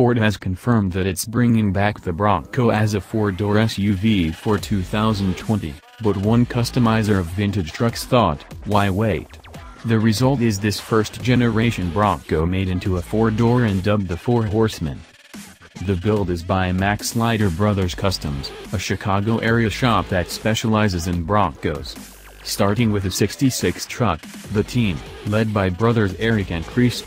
Ford has confirmed that it's bringing back the Bronco as a four-door SUV for 2020, but one customizer of vintage trucks thought, why wait? The result is this first-generation Bronco made into a four-door and dubbed the Four Horseman. The build is by Maxlider Brothers Customs, a Chicago area shop that specializes in Broncos. Starting with a 66 truck, the team, led by brothers Eric and Chris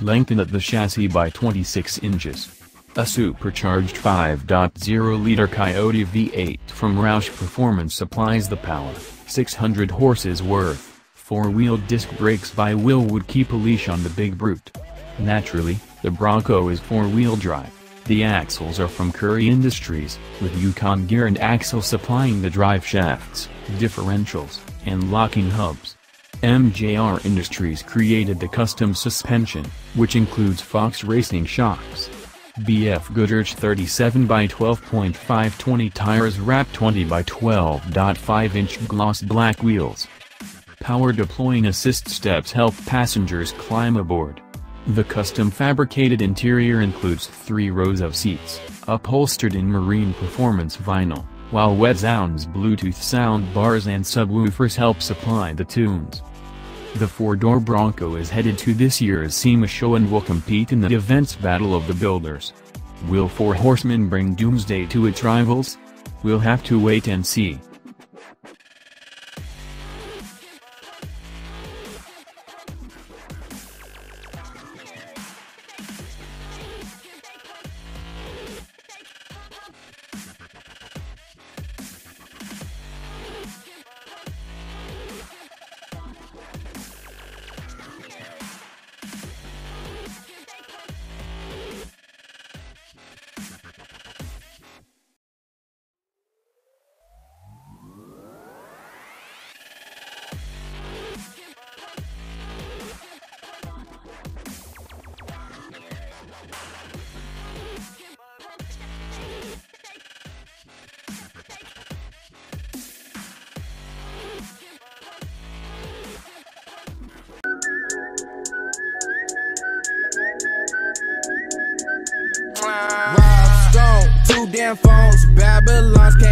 Barlund, at the chassis by 26 inches. A supercharged 5.0-liter Coyote V8 from Roush Performance supplies the power, 600 horses worth, four-wheel disc brakes by Wilwood keep a leash on the big brute. Naturally, the Bronco is four-wheel drive. The axles are from Currie Industries, with Yukon Gear and Axle supplying the drive shafts, differentials, and locking hubs. MJR Industries created the custom suspension, which includes Fox Racing shocks. BF Goodrich 37 by 12.5 20 tires wrap 20 by 12.5 inch gloss black wheels. Power deploying assist steps help passengers climb aboard. The custom fabricated interior includes three rows of seats, upholstered in marine performance vinyl, while Wet Sounds Bluetooth sound bars and subwoofers help supply the tunes. The four-door Bronco is headed to this year's SEMA show and will compete in the event's Battle of the Builders. Will Four Horseman bring doomsday to its rivals? We'll have to wait and see. Rob Stone, two damn phones, Babylon's came.